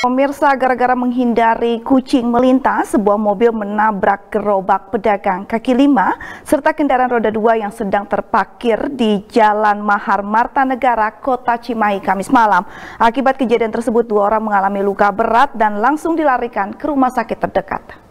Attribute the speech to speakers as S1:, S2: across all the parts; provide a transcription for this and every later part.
S1: Pemirsa, gara-gara menghindari kucing melintas, sebuah mobil menabrak gerobak pedagang kaki lima serta kendaraan roda dua yang sedang terparkir di Jalan Mahar Marta Negara, Kota Cimahi, Kamis malam. Akibat kejadian tersebut, dua orang mengalami luka berat dan langsung dilarikan ke rumah sakit terdekat.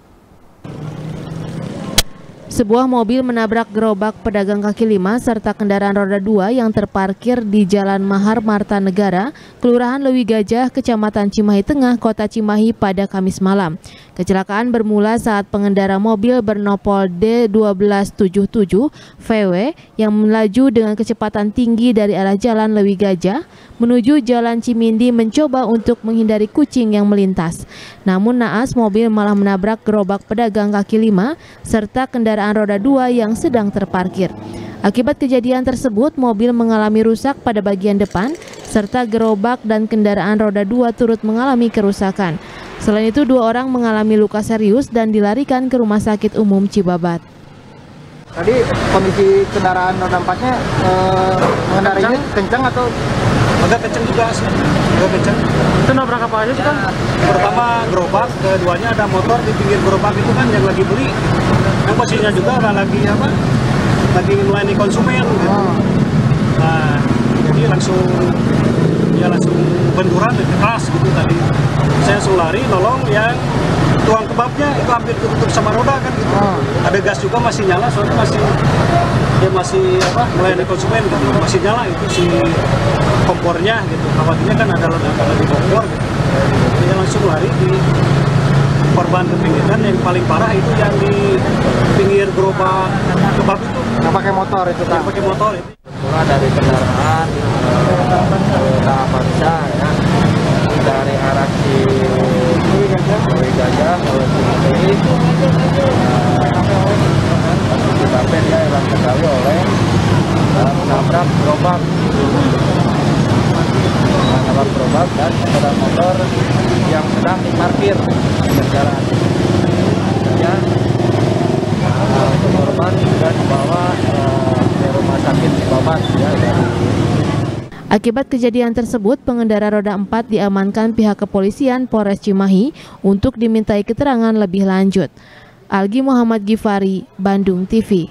S2: Sebuah mobil menabrak gerobak pedagang kaki lima serta kendaraan roda dua yang terparkir di Jalan Mahar Marta Negara, Kelurahan Lewi Gajah, Kecamatan Cimahi Tengah, Kota Cimahi pada Kamis malam. Kecelakaan bermula saat pengendara mobil bernopol D1277 VW yang melaju dengan kecepatan tinggi dari arah Jalan Lewi Gajah menuju Jalan Cimindi mencoba untuk menghindari kucing yang melintas. Namun naas mobil malah menabrak gerobak pedagang kaki lima serta kendaraan kendaraan roda dua yang sedang terparkir. Akibat kejadian tersebut, mobil mengalami rusak pada bagian depan, serta gerobak dan kendaraan roda dua turut mengalami kerusakan. Selain itu, dua orang mengalami luka serius dan dilarikan ke Rumah Sakit Umum Cibabat.
S3: Tadi kondisi kendaraan roda empatnya eh, mengendarainya kencang atau
S4: agak kencang juga sih agak kencang
S3: itu nabrak apa aja sih kan?
S4: pertama gerobak keduanya ada motor di pinggir gerobak itu kan yang lagi beli yang posisinya juga lagi apa lagi melayani konsumen gitu.
S3: Oh.
S4: nah jadi langsung ya langsung benturan keras gitu tadi saya langsung lari nolong yang tuang kebabnya itu hampir tutup sama roda kan gitu.
S3: Oh.
S4: Ada gas juga masih nyala soalnya masih dia masih apa melayani konsumen gitu masih nyala itu si kompornya gitu. Khawatirnya kan ada ledakan di kompor gitu. Dia langsung lari di korban kepinggiran yang paling parah itu yang di pinggir gerobak kebab itu.
S3: Yang pakai motor itu
S4: yang pakai motor itu.
S5: pula dari kendaraan eh, tahap Avanza ya. Dari arah Ciwi Gajah menuju Cimahi disebabkan dia hilang kendali oleh eh, menabrak gerobak gerobak dan sepeda motor yang sedang diparkir di jalan ya untuk korban sudah dibawa eh, ke rumah sakit Cibabat ya dari
S2: Akibat kejadian tersebut, pengendara roda 4 diamankan pihak kepolisian Polres Cimahi untuk dimintai keterangan lebih lanjut. Algi Muhammad Gifari, Bandung TV.